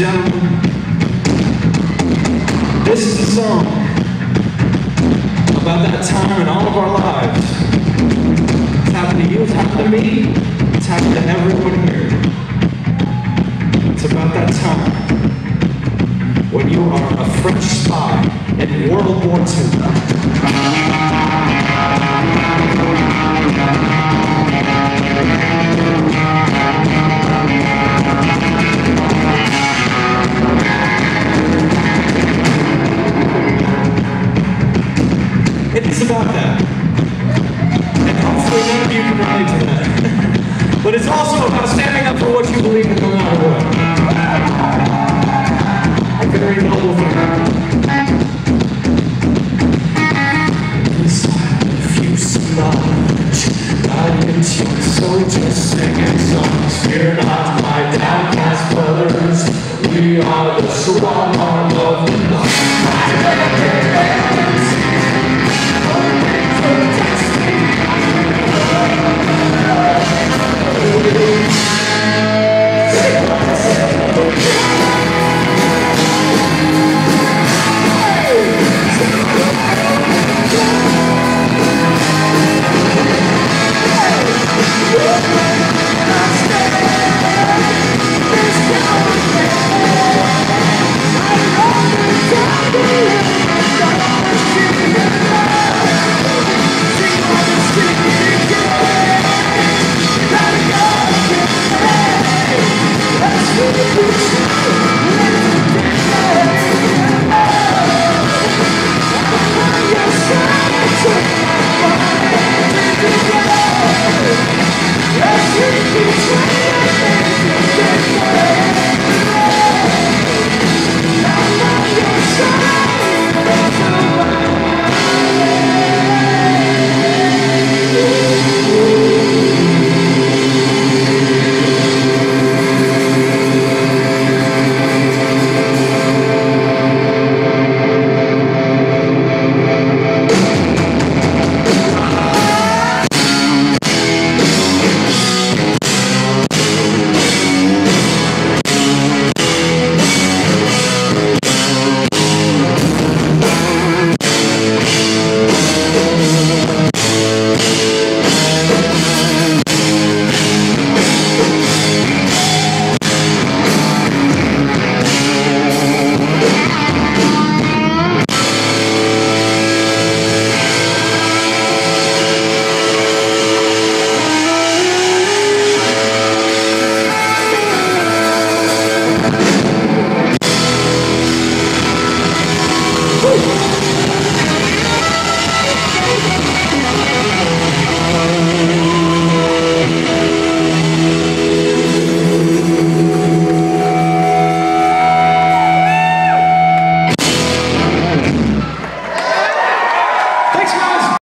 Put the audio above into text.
gentlemen, this is a song about that time in all of our lives. It's happened to you, it's happened to me, it's happened to everyone here. It's about that time when you are a French spy in World War II. It is about that. And hopefully none of you can relate to that. but it's also about standing up for what you believe in no matter what. A very noble thing. Inside, if you smudge, guidance your soldiers singing songs. Fear not, my downcast brothers. We are the strong arm of the